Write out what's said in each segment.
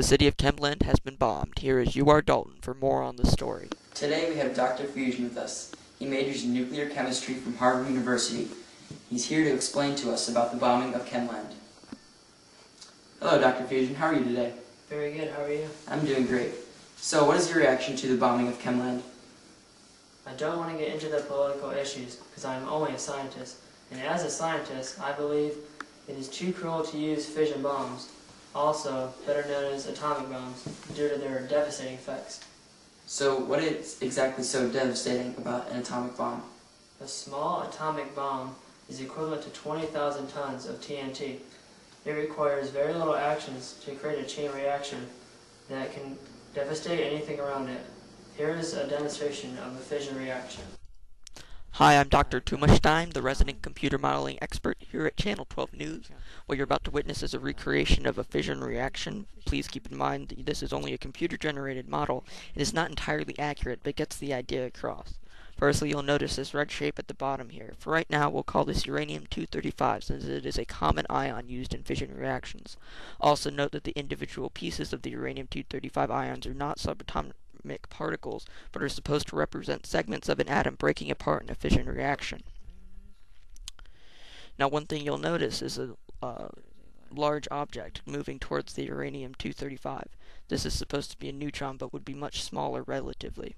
The city of Kemland has been bombed. Here is U.R. Dalton for more on the story. Today we have Dr. Fusion with us. He majors in nuclear chemistry from Harvard University. He's here to explain to us about the bombing of Kemland. Hello, Dr. Fusion. How are you today? Very good. How are you? I'm doing great. So, what is your reaction to the bombing of Kemland? I don't want to get into the political issues because I am only a scientist. And as a scientist, I believe it is too cruel to use fission bombs, also better known as atomic bombs, due to their devastating effects. So, what is exactly so devastating about an atomic bomb? A small atomic bomb is equivalent to 20,000 tons of TNT. It requires very little actions to create a chain reaction that can devastate anything around it. Here is a demonstration of a fission reaction. Hi, I'm Dr. Tumashstein, the resident computer modeling expert here at Channel 12 News. What you're about to witness is a recreation of a fission reaction. Please keep in mind that this is only a computer-generated model. It is not entirely accurate, but gets the idea across. Firstly, you'll notice this red shape at the bottom here. For right now, we'll call this uranium-235 since it is a common ion used in fission reactions. Also note that the individual pieces of the uranium-235 ions are not subatomic particles, but are supposed to represent segments of an atom breaking apart in a fission reaction. Now, one thing you'll notice is a uh, large object moving towards the uranium-235. This is supposed to be a neutron, but would be much smaller relatively.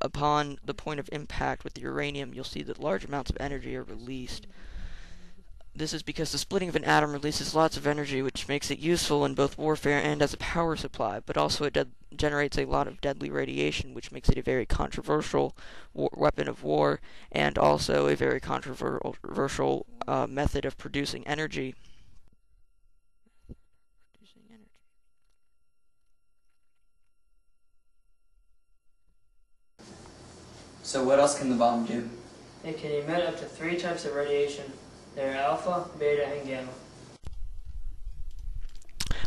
Upon the point of impact with the uranium, you'll see that large amounts of energy are released. This is because the splitting of an atom releases lots of energy, which makes it useful in both warfare and as a power supply, but also it generates a lot of deadly radiation, which makes it a very controversial weapon of war, and also a very controversial uh, method of producing energy. So, what else can the bomb do? It can emit up to three types of radiation they're alpha, beta, and gamma.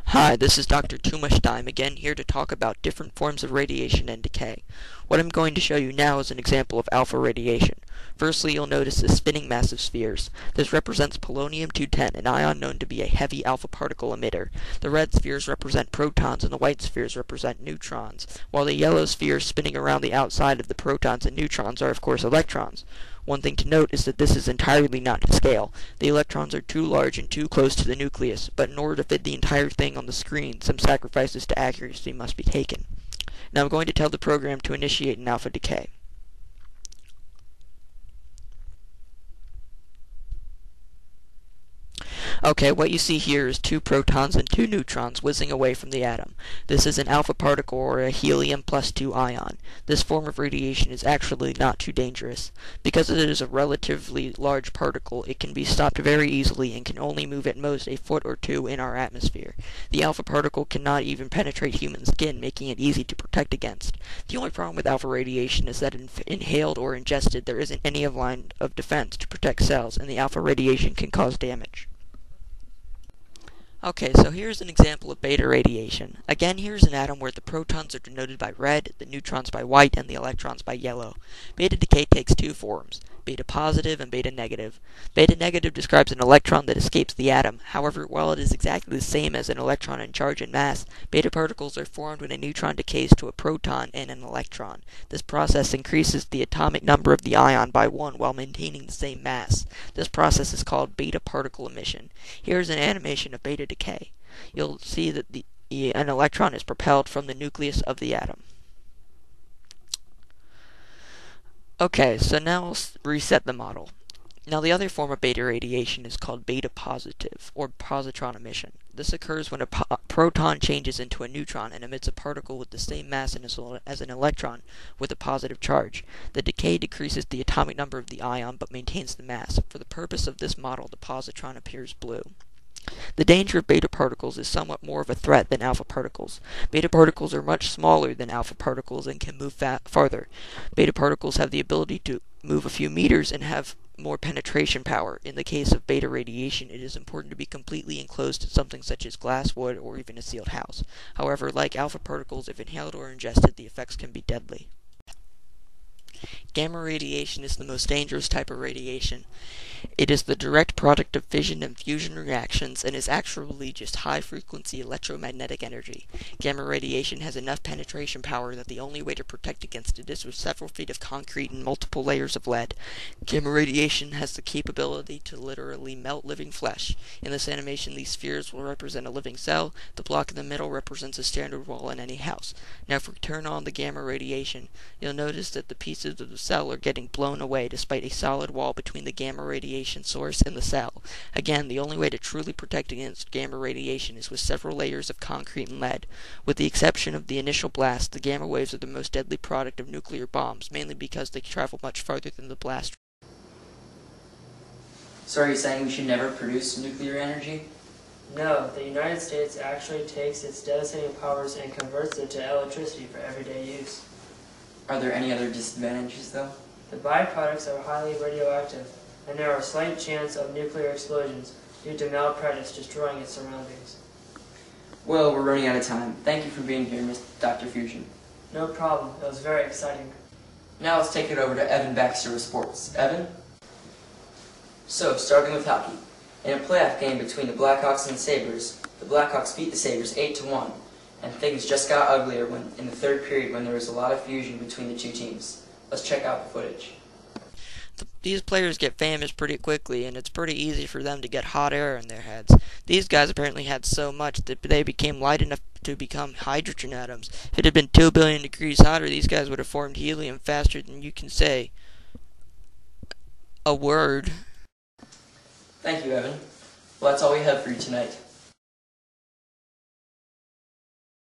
Hi, this is Dr. Tumashstein again here to talk about different forms of radiation and decay. What I'm going to show you now is an example of alpha radiation. Firstly, you'll notice the spinning mass of spheres. This represents polonium-210, an ion known to be a heavy alpha particle emitter. The red spheres represent protons and the white spheres represent neutrons, while the yellow spheres spinning around the outside of the protons and neutrons are of course electrons. One thing to note is that this is entirely not to scale. The electrons are too large and too close to the nucleus, but in order to fit the entire thing on the screen, some sacrifices to accuracy must be taken. Now I'm going to tell the program to initiate an alpha decay. Okay, what you see here is two protons and two neutrons whizzing away from the atom. This is an alpha particle or a helium plus 2 ion. This form of radiation is actually not too dangerous. Because it is a relatively large particle, it can be stopped very easily and can only move at most a foot or two in our atmosphere. The alpha particle cannot even penetrate human skin, making it easy to protect against. The only problem with alpha radiation is that in inhaled or ingested, there isn't any line of defense to protect cells, and the alpha radiation can cause damage. Okay, so here's an example of beta radiation. Again, here's an atom where the protons are denoted by red, the neutrons by white, and the electrons by yellow. Beta decay takes two forms beta positive and beta negative. Beta negative describes an electron that escapes the atom. However, while it is exactly the same as an electron in charge and mass, beta particles are formed when a neutron decays to a proton and an electron. This process increases the atomic number of the ion by 1 while maintaining the same mass. This process is called beta particle emission. Here is an animation of beta decay. You'll see that the, an electron is propelled from the nucleus of the atom. Okay, so now we'll reset the model. Now the other form of beta radiation is called beta positive, or positron emission. This occurs when a proton changes into a neutron and emits a particle with the same mass as an electron with a positive charge. The decay decreases the atomic number of the ion but maintains the mass. For the purpose of this model, the positron appears blue. The danger of beta particles is somewhat more of a threat than alpha particles. Beta particles are much smaller than alpha particles and can move farther. Beta particles have the ability to move a few meters and have more penetration power. In the case of beta radiation, it is important to be completely enclosed in something such as glass, wood, or even a sealed house. However, like alpha particles, if inhaled or ingested, the effects can be deadly. Gamma radiation is the most dangerous type of radiation. It is the direct product of fission and fusion reactions and is actually just high frequency electromagnetic energy. Gamma radiation has enough penetration power that the only way to protect against it is with several feet of concrete and multiple layers of lead. Gamma radiation has the capability to literally melt living flesh. In this animation, these spheres will represent a living cell. The block in the middle represents a standard wall in any house. Now, if we turn on the gamma radiation, you'll notice that the pieces of the cell are getting blown away despite a solid wall between the gamma radiation source in the cell. Again, the only way to truly protect against gamma radiation is with several layers of concrete and lead. With the exception of the initial blast, the gamma waves are the most deadly product of nuclear bombs, mainly because they travel much farther than the blast. So are you saying we should never produce nuclear energy? No, the United States actually takes its devastating powers and converts it to electricity for everyday use. Are there any other disadvantages, though? The byproducts are highly radioactive, and there are a slight chance of nuclear explosions due to malpractice destroying its surroundings. Well, we're running out of time. Thank you for being here, Miss Dr. Fusion. No problem, it was very exciting. Now let's take it over to Evan Baxter with sports. Evan? So, starting with hockey. In a playoff game between the Blackhawks and the Sabres, the Blackhawks beat the Sabres 8 to 1, and things just got uglier when in the third period when there was a lot of fusion between the two teams. Let's check out the footage. The, these players get famous pretty quickly, and it's pretty easy for them to get hot air in their heads. These guys apparently had so much that they became light enough to become hydrogen atoms. If it had been 2 billion degrees hotter, these guys would have formed helium faster than you can say a word. Thank you, Evan. Well, that's all we have for you tonight.